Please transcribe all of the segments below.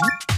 Huh?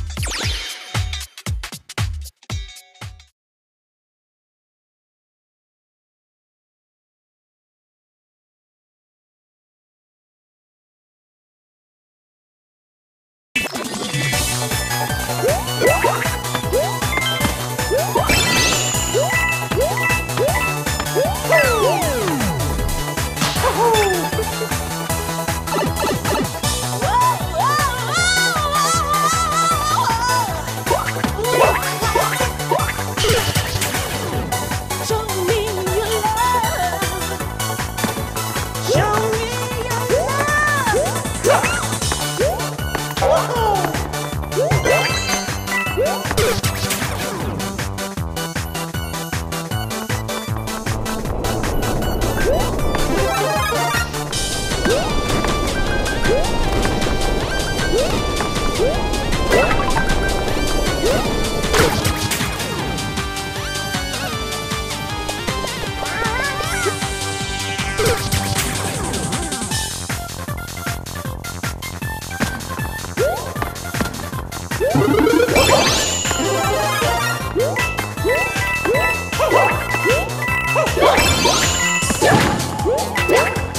Show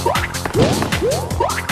me your love.